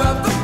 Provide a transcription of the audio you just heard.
above the